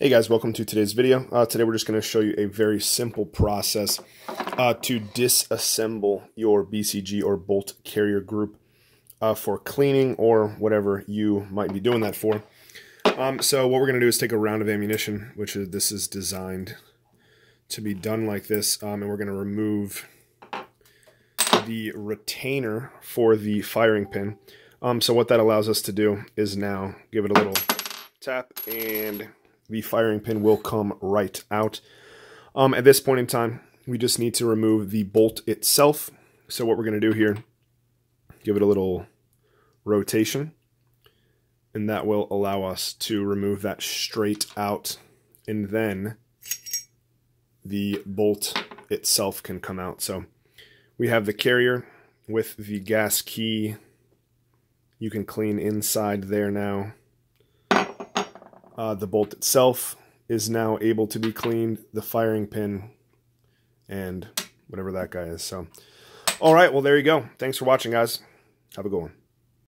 Hey guys, welcome to today's video. Uh, today we're just going to show you a very simple process uh, to disassemble your BCG or bolt carrier group uh, for cleaning or whatever you might be doing that for. Um, so what we're going to do is take a round of ammunition, which is this is designed to be done like this, um, and we're going to remove the retainer for the firing pin. Um, so what that allows us to do is now give it a little tap and the firing pin will come right out. Um, at this point in time, we just need to remove the bolt itself. So what we're going to do here, give it a little rotation, and that will allow us to remove that straight out, and then the bolt itself can come out. So we have the carrier with the gas key. You can clean inside there now. Uh, the bolt itself is now able to be cleaned, the firing pin, and whatever that guy is. So, all right, well, there you go. Thanks for watching, guys. Have a good one.